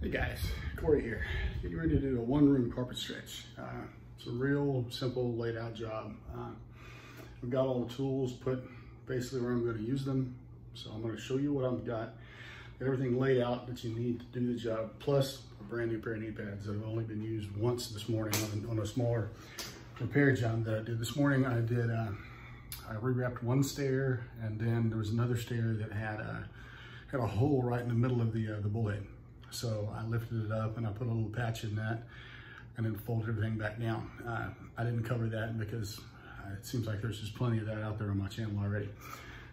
Hey guys, Corey here. Getting ready to do a one room carpet stretch. Uh, it's a real simple laid out job. Uh, I've got all the tools put basically where I'm going to use them. So I'm going to show you what I've got. Everything laid out that you need to do the job, plus a brand new pair of knee pads that have only been used once this morning on, on a smaller repair job that I did. This morning I did, uh, I rewrapped one stair and then there was another stair that had a, had a hole right in the middle of the, uh, the bulkhead. So I lifted it up and I put a little patch in that and then folded everything back down. Uh, I didn't cover that because it seems like there's just plenty of that out there on my channel already.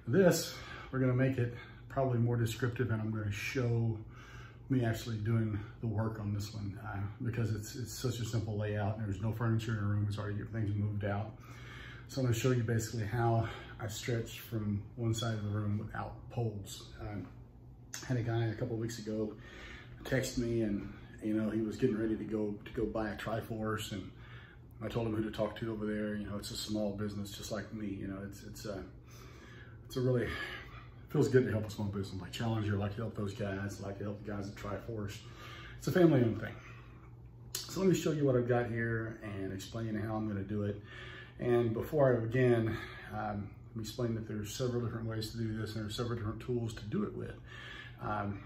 This, we're gonna make it probably more descriptive and I'm gonna show me actually doing the work on this one uh, because it's it's such a simple layout and there's no furniture in the room, it's already everything's moved out. So I'm gonna show you basically how I stretched from one side of the room without poles. Um, had a guy a couple weeks ago text me and you know he was getting ready to go to go buy a Triforce and I told him who to talk to over there. You know, it's a small business just like me. You know, it's it's a it's a really feels good to help a small business like Challenger. Like to help those guys. Like to help the guys at Triforce. It's a family-owned thing. So let me show you what I've got here and explain how I'm going to do it. And before I begin, um, let me explain that there's several different ways to do this and there's several different tools to do it with. Um,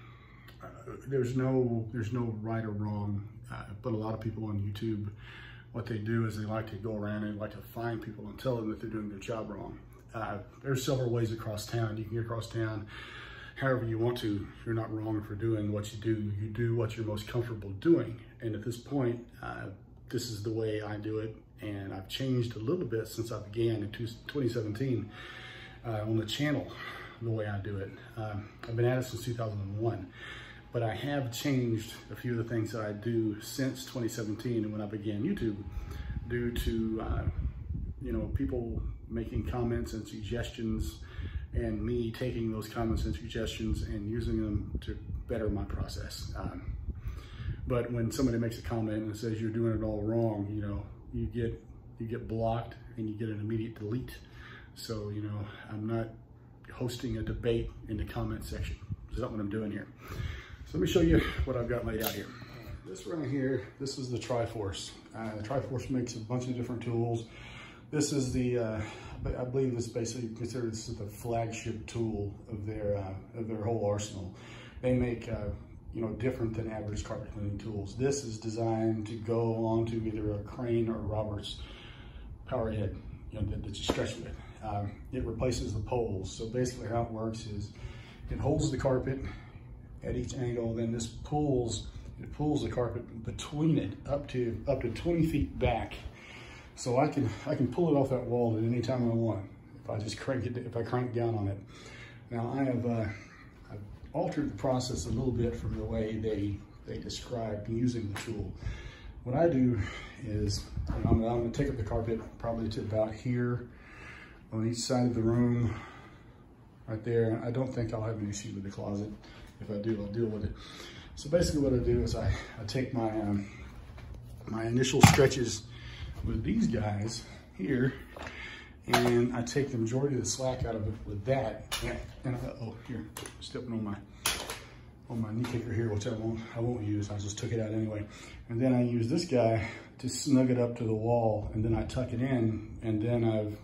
uh, there's no there's no right or wrong, uh, but a lot of people on YouTube, what they do is they like to go around and like to find people and tell them that they're doing their job wrong. Uh, there's several ways across town. You can get across town however you want to. You're not wrong for doing what you do. You do what you're most comfortable doing. And at this point, uh, this is the way I do it. And I've changed a little bit since I began in 2017 uh, on the channel, the way I do it. I've been at it since 2001 but I have changed a few of the things that I do since 2017 and when I began YouTube due to, uh, you know, people making comments and suggestions and me taking those comments and suggestions and using them to better my process. Um, but when somebody makes a comment and says you're doing it all wrong, you know, you get you get blocked and you get an immediate delete. So, you know, I'm not hosting a debate in the comment section. That's not what I'm doing here. So let me show you what I've got laid out here. This right here, this is the Triforce. Uh, the Triforce makes a bunch of different tools. This is the, uh, I believe this basically considered this is the flagship tool of their uh, of their whole arsenal. They make uh, you know different than average carpet cleaning tools. This is designed to go onto either a Crain or Roberts power head you know, that, that you stretch with. Um, it replaces the poles. So basically how it works is it holds the carpet at each angle. Then this pulls, it pulls the carpet between it up to up to 20 feet back. So I can I can pull it off that wall at any time I want if I just crank it if I crank down on it. Now I have uh, I've altered the process a little bit from the way they they described using the tool. What I do is I'm, I'm going to take up the carpet probably to about here on each side of the room right there. I don't think I'll have an issue with the closet. If I do, I'll deal with it. So basically what I do is I, I take my, um, my initial stretches with these guys here and I take the majority of the slack out of it with that. And, I, oh, here, stepping on my on my knee kicker here, which I won't I won't use. I just took it out anyway. And then I use this guy to snug it up to the wall, and then I tuck it in. And then I've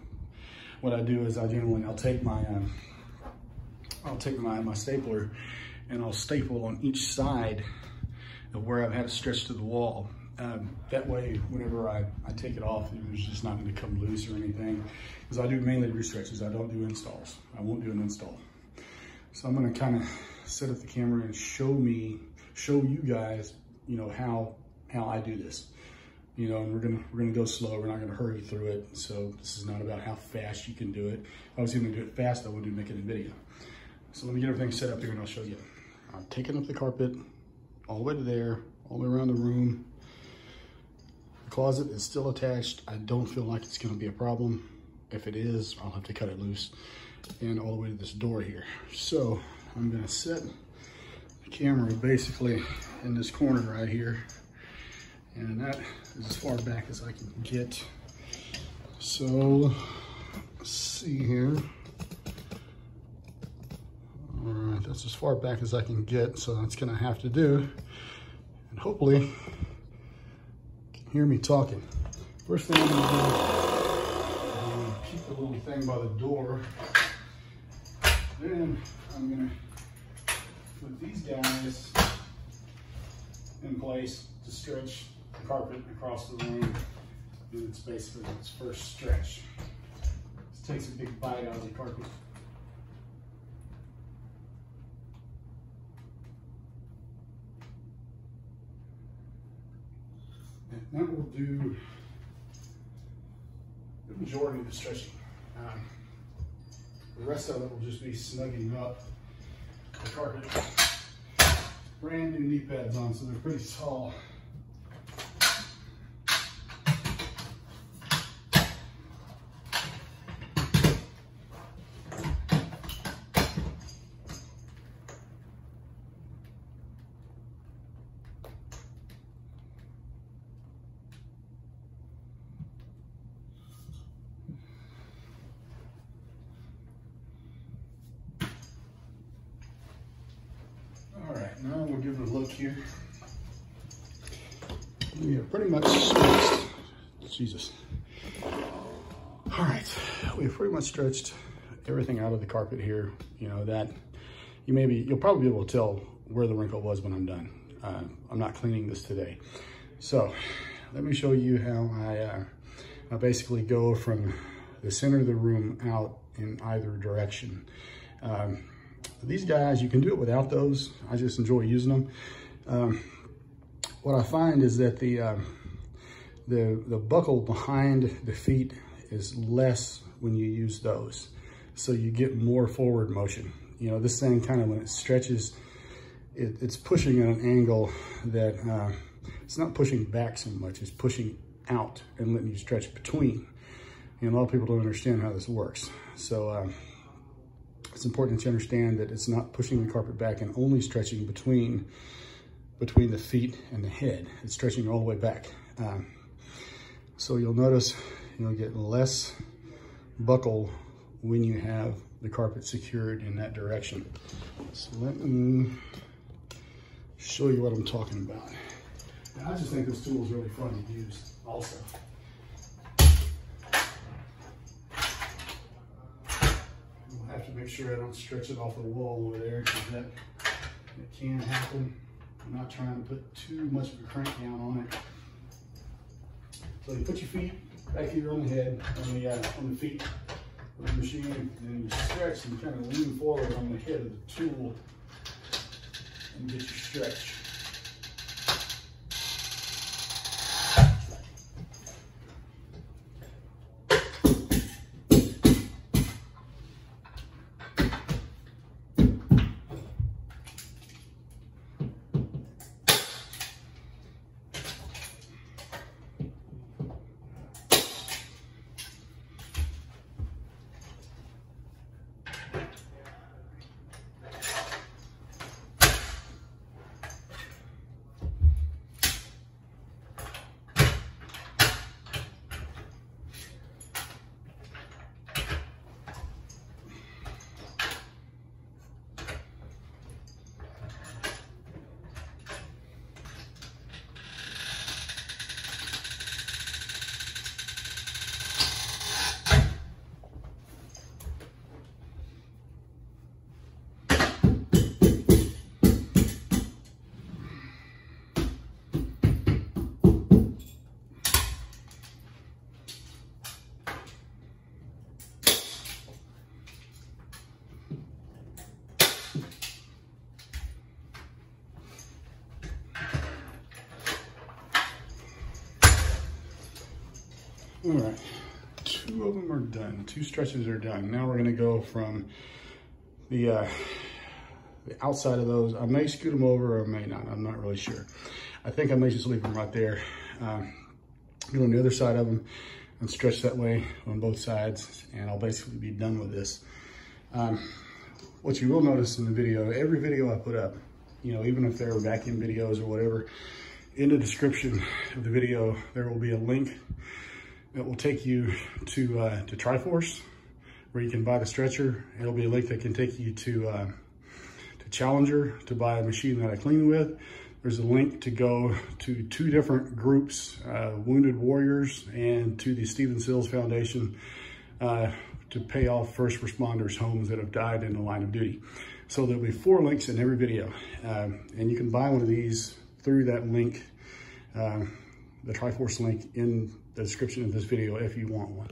what I do is I generally I'll take my um, I'll take my my stapler and I'll staple on each side of where I've had it stretched to the wall. Um, that way, whenever I, I take it off, it's just not to come loose or anything. Because I do mainly restretches. I don't do installs. I won't do an install. So I'm going to kind of set up the camera and show me, show you guys, you know, how how I do this. You know, and we're gonna we're gonna go slow. We're not gonna hurry through it. So this is not about how fast you can do it. If I was gonna do it fast, I would do it a video. So let me get everything set up here and I'll show you. I'm taking up the carpet all the way to there, all the way around the room. The closet is still attached. I don't feel like it's gonna be a problem. If it is, I'll have to cut it loose and all the way to this door here. So I'm gonna set the camera basically in this corner right here. And that is as far back as I can get. So, let's see here. All right, that's as far back as I can get, so that's gonna have to do. And hopefully you can hear me talking. First thing I'm gonna do, is keep the little thing by the door. Then I'm gonna put these guys in place to stretch the carpet across the room. And it's basically its first stretch. This takes a big bite out of the carpet. That will do the majority of the stretching. Um, the rest of it will just be snugging up the carpet. Brand new knee pads on, so they're pretty tall. Now we'll a look here. We are pretty much stretched. Jesus. All right, we've pretty much stretched everything out of the carpet here. You know that you maybe you'll probably be able to tell where the wrinkle was when I'm done. Uh, I'm not cleaning this today, so let me show you how I, uh, I basically go from the center of the room out in either direction. Um, these guys, you can do it without those. I just enjoy using them. Um, what I find is that the, uh, the, the buckle behind the feet is less when you use those. So you get more forward motion. You know, this thing kind of when it stretches, it, it's pushing at an angle that uh, it's not pushing back so much, it's pushing out and letting you stretch between. And a lot of people don't understand how this works. So um, it's important to understand that it's not pushing the carpet back and only stretching between between the feet and the head. It's stretching all the way back. Um, so you'll notice you'll get less buckle when you have the carpet secured in that direction. So let me show you what I'm talking about. Now, I just think this tool is really fun to use also. Make sure I don't stretch it off the wall over there because that it can happen. I'm not trying to put too much of a crank down on it. So you put your feet back here on the head, on the, uh, on the feet of the machine, and you stretch and kind of lean forward on the head of the tool and get your stretch. All right, two of them are done. Two stretches are done. Now we're gonna go from the, uh, the outside of those. I may scoot them over or I may not, I'm not really sure. I think I may just leave them right there. Um, go on the other side of them and stretch that way on both sides and I'll basically be done with this. Um, what you will notice in the video, every video I put up, you know, even if they're vacuum videos or whatever, in the description of the video, there will be a link it will take you to, uh, to Triforce, where you can buy the stretcher. It'll be a link that can take you to, uh, to Challenger to buy a machine that I clean with. there's a link to go to two different groups, uh, Wounded Warriors and to the Stephen Siller Foundation uh, to pay off first responders' homes that have died in the line of duty. So there'll be four links in every video. Um, and you can buy one of these through that link, uh, the Triforce link in the description of this video if you want one.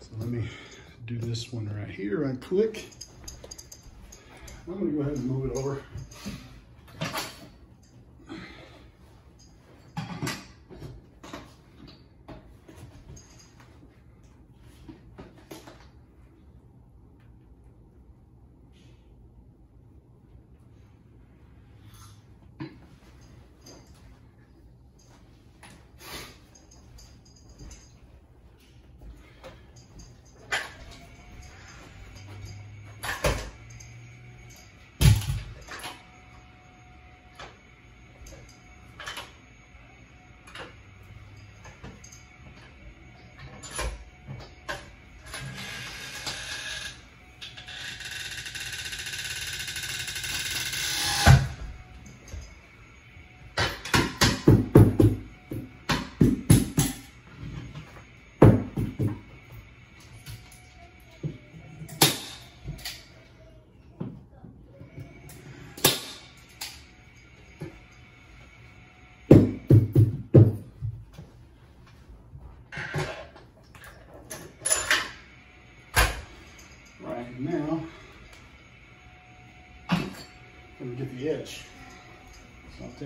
So let me do this one right here, right click. I'm gonna go ahead and move it over.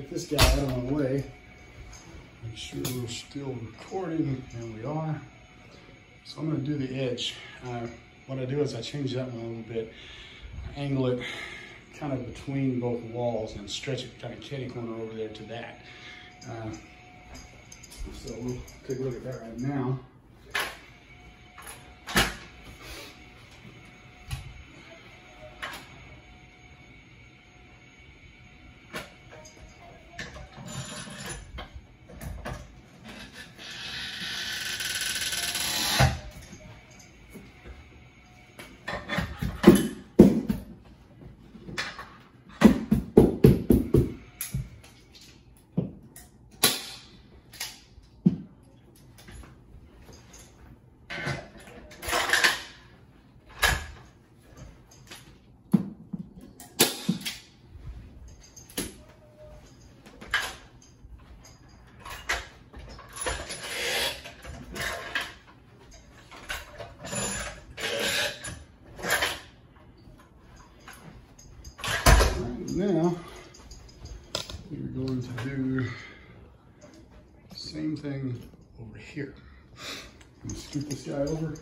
This guy out of my way. Make sure we're still recording, and we are. So I'm gonna do the edge. Uh, what I do is I change that one a little bit, angle it kind of between both walls and stretch it kind of kitty corner over there to that. Uh, so we'll take a look at that right now guy over.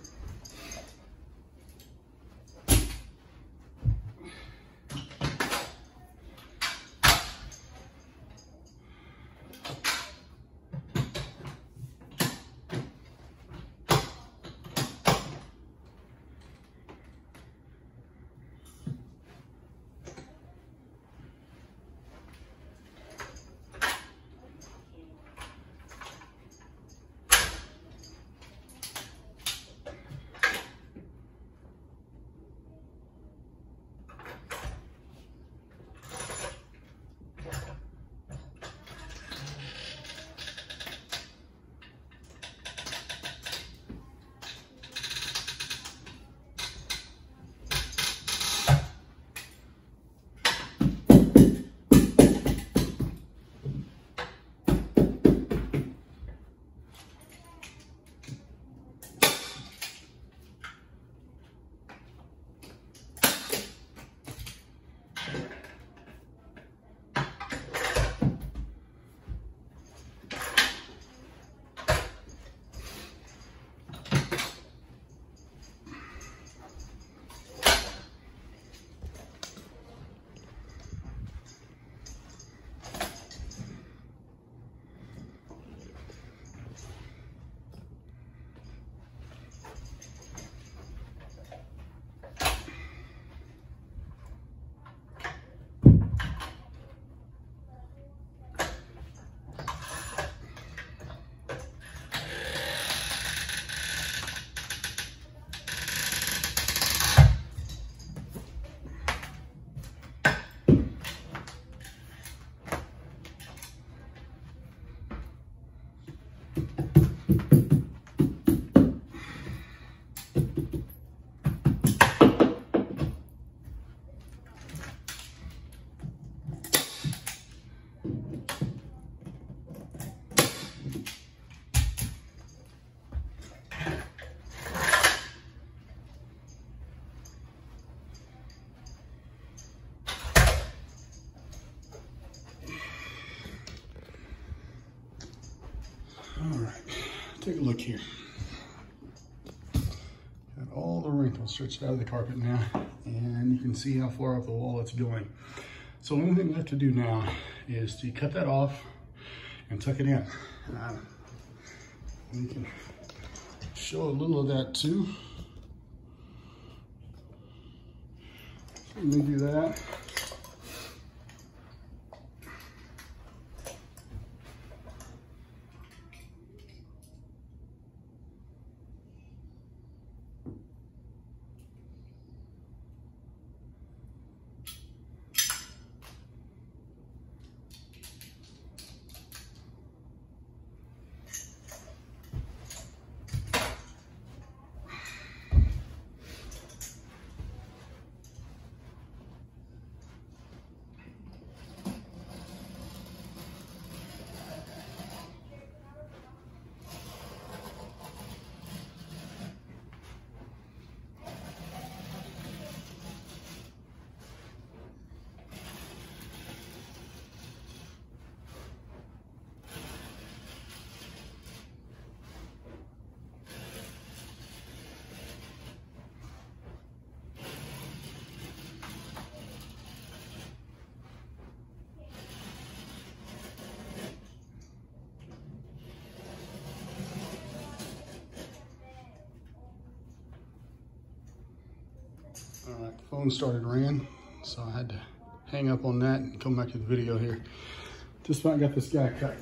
Take a look here. Got all the wrinkles stretched out of the carpet now, and you can see how far off the wall it's going. So the only thing left to do now is to cut that off and tuck it in. Uh, we can show a little of that too. Let me do that. All right, phone started ringing, so I had to hang up on that and come back to the video here. Just about got this guy cut.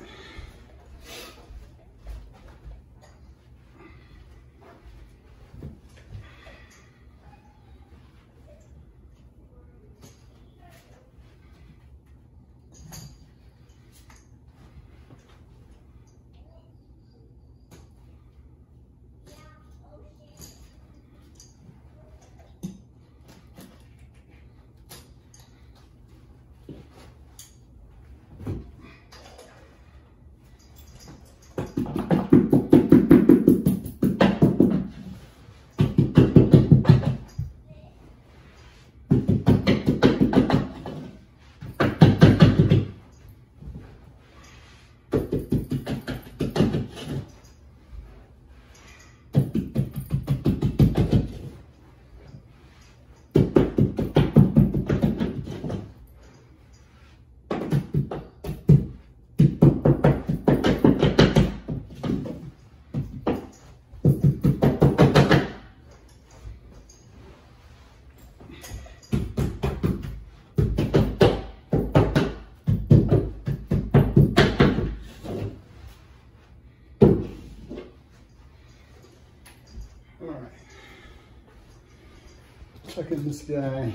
Tucking this guy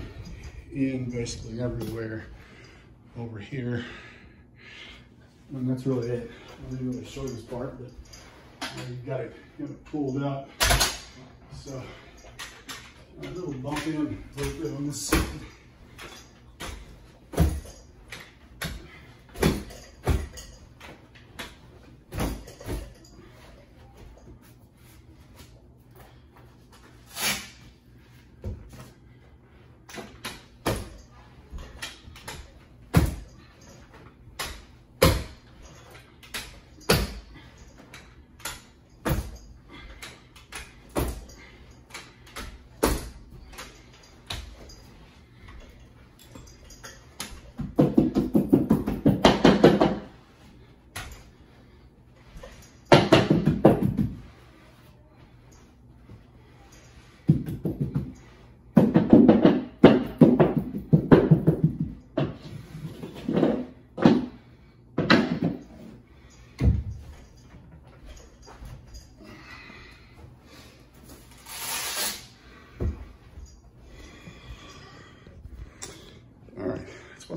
in basically everywhere over here. And that's really it. I didn't really show this part, but you, know, you got it, get it pulled out. So a little bump in little bit on this side.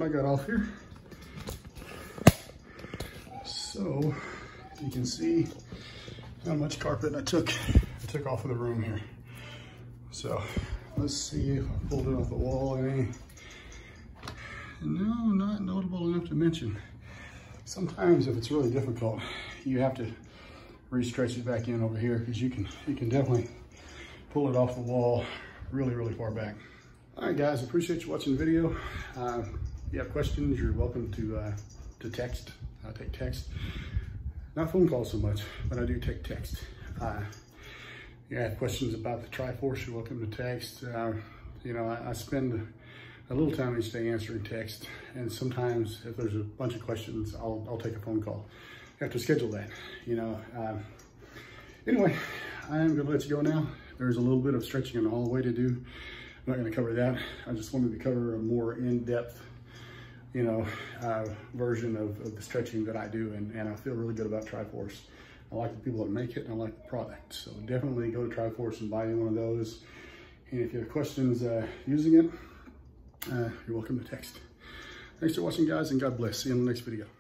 I got off here. So you can see how much carpet I took I took off of the room here. So let's see if I pulled it off the wall any. No, not notable enough to mention. Sometimes if it's really difficult, you have to re-stretch it back in over here because you can you can definitely pull it off the wall really, really far back. All right, guys, appreciate you watching the video. Uh, you have questions, you're welcome to, uh, to text, I take text. not phone calls so much, but I do take text. Uh, you have questions about the Triforce, you're welcome to text. Uh, you know, I, I, spend a little time each day answering text, and sometimes if there's a bunch of questions, I'll, I'll take a phone call. You have to schedule that, you know. Uh, anyway, I'm gonna let you go now. There's a little bit of stretching in the hallway to do. I'm not gonna cover that. I just wanted to cover a more in-depth you know, uh, version of, of, the stretching that I do, and, and I feel really good about Triforce. I like the people that make it, and I like the product. So definitely go to Triforce and buy one of those. And if you have questions uh, using it, uh, you're welcome to text. Thanks for watching, guys, and God bless. See you in the next video.